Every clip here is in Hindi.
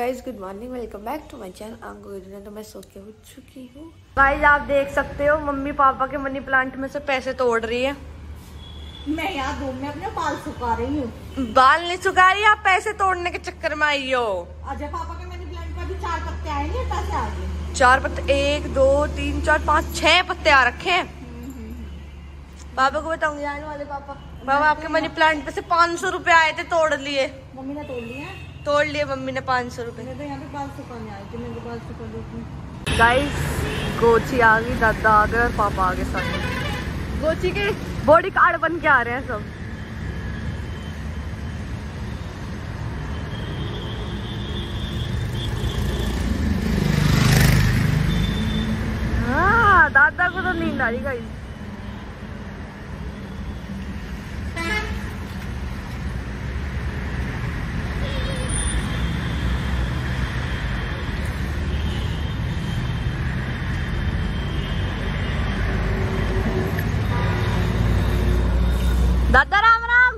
Guys good morning welcome back to my channel आंगो तो मैं सो के उठ चुकी हूँ। गाइज़ आप देख सकते हो मम्मी पापा के मनी प्लांट में से पैसे तोड़ रही है। मैं यहाँ धूप में अपने बाल सुखा रही हूँ। बाल नहीं सुखा रही आप पैसे तोड़ने के चक्कर में आई हो। अजय पापा के मनी प्लांट में भी चार पत्ते आए नहीं पैसे आ गए चार पत्ते एक दो तीन चार पाँच छह पत्ते आ रखे हैं। पापा को बताऊँगी। आने वाले पापा। पापा आपके मनी प्लांट पे से पाँच सौ रुपए आए थे तोड़ लिए। मम्मी ने तोड़ लिया तोड़ लिए मम्मी ने पाँच सौ तो देती गाइस गोची आ गई दादा आ गए और पापा आ गए साथ गोची के बॉडी कार्ड बन के आ रहे हैं सब। हाँ दादा को तो नींद आ रही गाइस दादा राम राम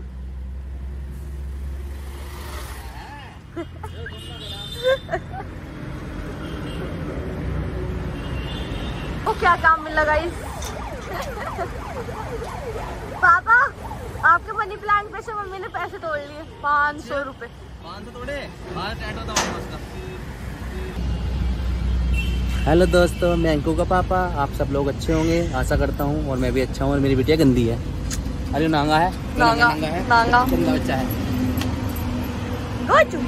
वो क्या काम मिला गाइस पापा आपके मनी प्लांट पे से मम्मी ने पैसे तोड़ लिए। पाँच सौ रुपए। हेलो दोस्तों मैं अंकु का पापा। आप सब लोग अच्छे होंगे आशा करता हूँ और मैं भी अच्छा हूँ और मेरी बिटिया गंदी है। अरे नांगा है? नांगा नांगा है? नांगा। गंदा बच्चा है। गोचू।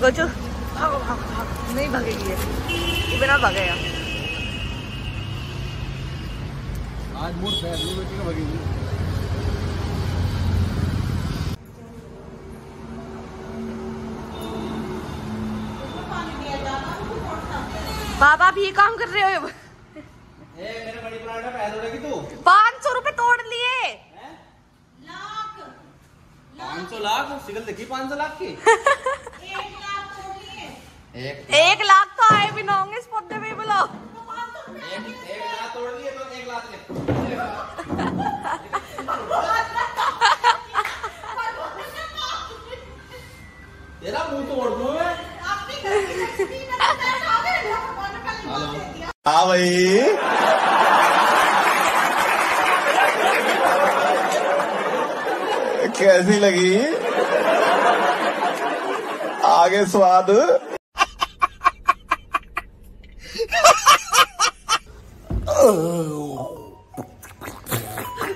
गोचू। भागो भागो भागो नहीं भागेगी ये। ये बिना भागेगा आज मूड है बेटी का भगेगी पापा आप ये काम कर रहे हो। तू। पाँच सौ रुपए तोड़ लिए। पाँच सौ लाख? सिगल देखी पाँच सौ लाख की? एक एक लाख तो आए भी ना होंगे इस पौधे में ही बोलो एक एक लाख तोड़ लिए तेरा मुँह तोड़ दूँ मैं? हाँ भाई। कैसी लगी? आगे स्वाद।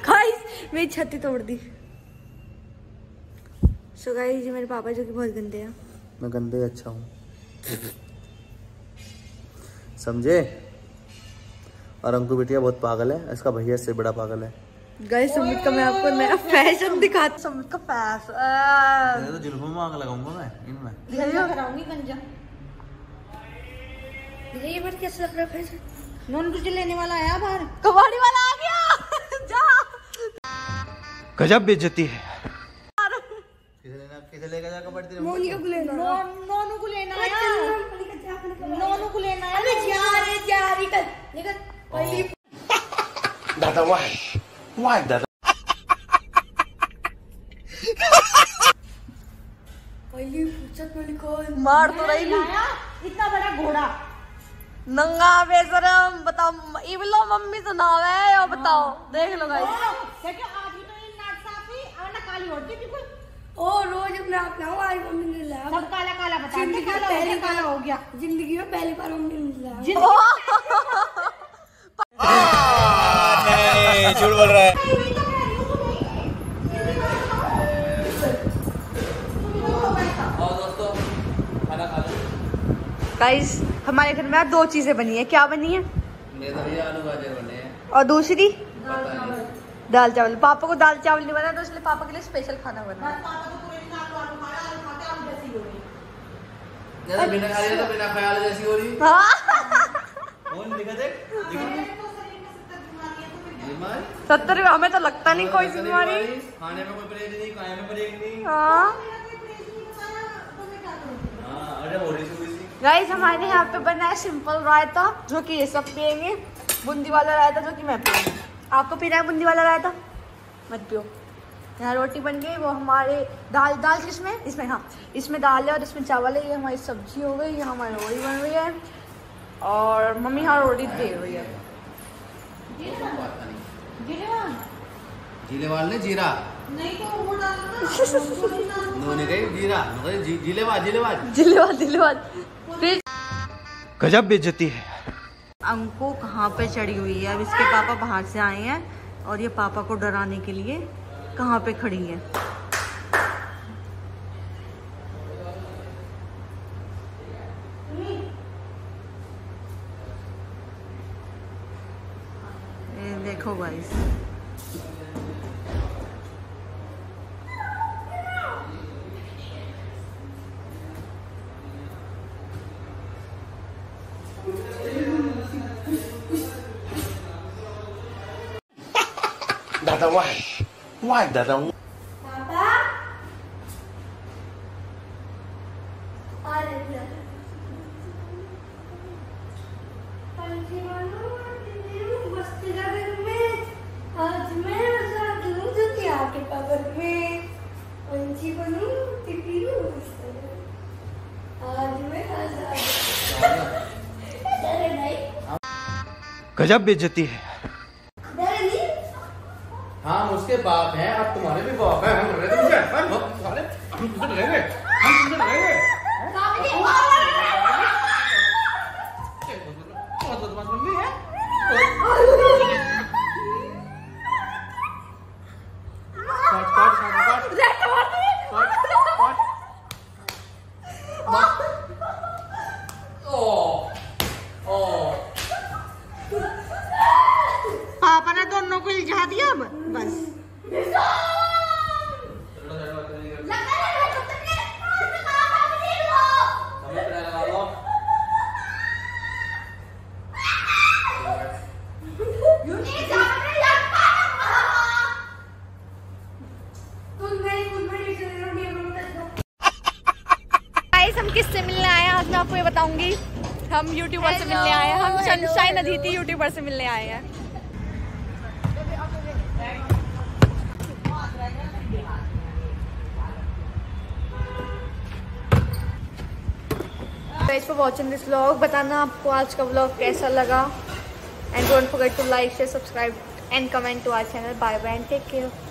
गाइस मेरी छत्ती तोड़ दी। सो गाइस ये मेरे पापा जो कि बहुत गंदे हैं। मैं गंदे अच्छा हूँ। समझे? और अंकु बिटिया बहुत पागल है इसका भैया से बड़ा पागल है। गाइस समित का मैं आपको नया फ़ैशन दिखाती समित का फ़ैशन तो जुल्फों में आग लगाऊँगा मैं इनमें। कराऊँगी गंजा ये बार कैसे लग रहा है फ़ैशन नॉन तुझे लेने वाला आया बाहर। कबाड़ी वाला आ गया। जा। गजब बेइज्जती है। किसे लेकर जाकर पड़ती है को लेना नॉन को लेना आया। नॉनू को लेना आया। अरे जा रे जा निकल निकल। पहली दादा वाह वाह दादा? पहली फुर्सत में निकल मार तो रही इतना बड़ा घोड़ा। नंगा बेशरम बताओ इवलो मम्मी सुनावे यो बताओ। देख लो गाइस। देखिए आज भी तो ये नाट साफी और ना काली होती बिल्कुल। ओ रोज अपने आप ना आज मम्मी ने लाया। सब काला काला बता ज़िंदगी काला में पहली काला हो गया। ज़िंदगी में पहली बार मम्मी ने लाया। झूठ बोल रहा है और दोस्तों खाना खा लो गाइस हमारे घर में आज दो चीज़ें बनी है। क्या बनी है? मेरे तो भैया आलू गाजर बने हैं। और दूसरी? दाल चावल। पापा को दाल चावल नहीं बना तो इसलिए पापा के लिए स्पेशल खाना बना जैसे बिना खा लिया तो बिना ख्याल जैसी हो रही। हाँ। कौन दिखा देख? बीमारी? सत्तर हमें तो लगता नहीं कोई सी बीमारी। खाने में कोई परहेज नहीं खाने में परहेज नहीं। हाँ। हाँ अरे हो सी गाइस हमारे यहाँ पे बना है सिंपल रायता जो कि ये सब पियेंगे। बूंदी वाला रायता जो कि मैं पियूँगी। आपको पीना है बूंदी वाला रायता? मत पियो। यहाँ रोटी बन गई वो हमारे दाल दाल किसमें इसमें हाँ। इसमें दाल है और इसमें चावल है। ये हमारी सब्ज़ी हो गई ये हमारी रोटी बन रही है। और मम्मी यहाँ रोटी दे रही है। जीले वाल ने जीरा? नहीं तो वो डालना। जीरा। उन्होंने जी- जीलेबाज जीलेबाज दिलवाद दिलवाद फिर गजब बेइज्जती है। अंको कहाँ पे चढ़ी हुई है? अब इसके पापा बाहर से आए हैं और ये पापा को डराने के लिए कहाँ पे खड़ी है? देखो गाइस। दादा वाह वाह दादा पापा अरे ले। गजब बेइज्जती है हाँ हम उसके बाप हैं अब तुम्हारे भी बाप हैं हम रहे हम तुमसे डरेंगे हम तुमसे डरेंगे बहुत बदमाश बन गई है काट काट काट काट काट काट ओ ओ पापा ने दोनों को इल्झा दिया अब बस तुम नहीं खुद में डिसीज़न रोटी बनाओ गाइस हम किससे मिलने आए हैं आज मैं आपको ये बताऊँगी हम यूट्यूबर से मिलने आए हैं हम सनशाइन अदिति यूट्यूबर से मिलने आए हैं Thanks for watching this vlog. बताना आपको आज का vlog कैसा लगा and don't forget to like, share, subscribe and comment to our channel. Bye bye and take care.